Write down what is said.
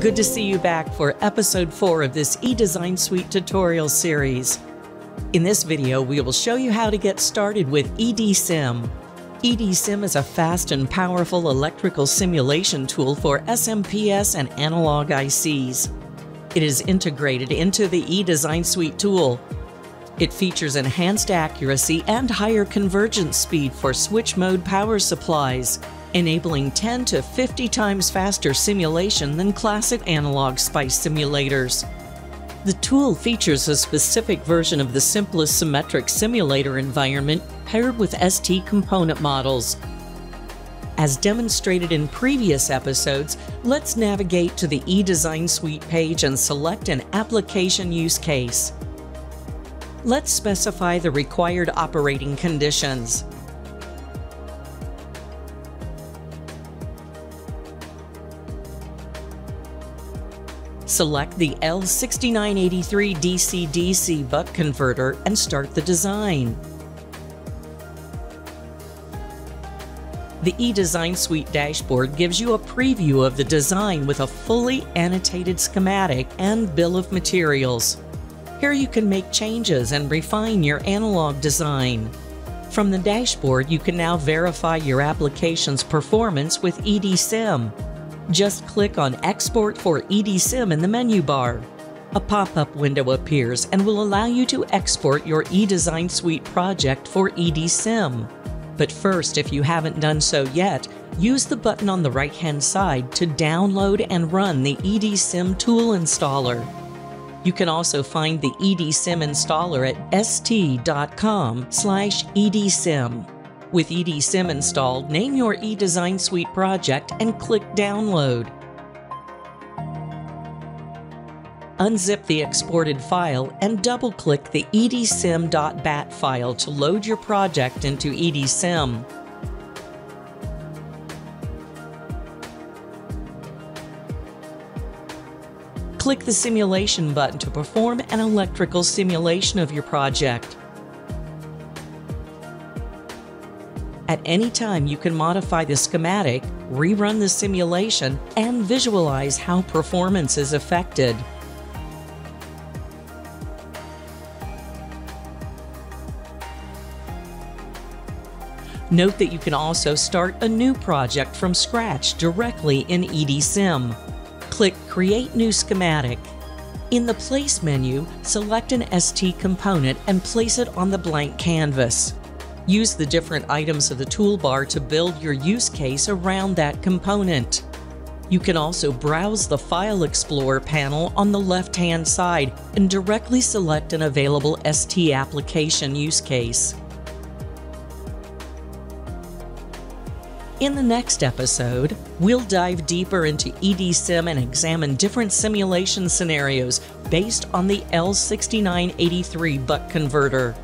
Good to see you back for episode 4 of this eDesign Suite tutorial series. In this video, we will show you how to get started with eDSIM. eDSIM is a fast and powerful electrical simulation tool for SMPS and analog ICs. It is integrated into the eDesign Suite tool. It features enhanced accuracy and higher convergence speed for switch mode power supplies, enabling 10 to 50 times faster simulation than classic analog SPICE simulators. The tool features a specific version of the SIMPLIS SIMetrix simulator environment paired with ST component models. As demonstrated in previous episodes, let's navigate to the eDesign Suite page and select an application use case. Let's specify the required operating conditions. Select the L6983 DC-DC buck converter and start the design. The eDesign Suite dashboard gives you a preview of the design with a fully annotated schematic and bill of materials. Here you can make changes and refine your analog design. From the dashboard, you can now verify your application's performance with eDSIM just click on Export for eDSIM in the menu bar. A pop-up window appears and will allow you to export your eDesign Suite project for eDSIM. But first, if you haven't done so yet, use the button on the right-hand side to download and run the eDSIM tool installer. You can also find the eDSIM installer at st.com/eDSIM. With eDSIM installed, name your eDesign Suite project and click Download. Unzip the exported file and double-click the edsim.bat file to load your project into eDSIM. Click the Simulation button to perform an electrical simulation of your project. At any time, you can modify the schematic, rerun the simulation, and visualize how performance is affected. Note that you can also start a new project from scratch directly in eDSIM. Click Create New Schematic. In the Place menu, select an ST component and place it on the blank canvas. Use the different items of the toolbar to build your use case around that component. You can also browse the File Explorer panel on the left-hand side and directly select an available ST application use case. In the next episode, we'll dive deeper into eDSIM and examine different simulation scenarios based on the L6983 buck converter.